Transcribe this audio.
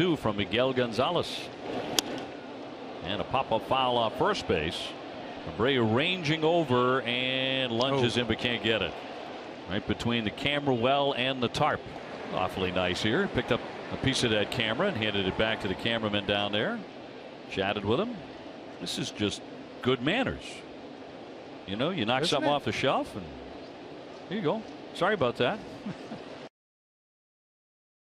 2 from Miguel Gonzalez. And a pop up foul off first base. Abreu ranging over and lunges Oh. in but can't get it. Right between the camera well and the tarp. Awfully nice here. Picked up a piece of that camera and handed it back to the cameraman down there. Chatted with him. This is just good manners. You know, you knock Isn't something it? off the shelf and here you go. Sorry about that.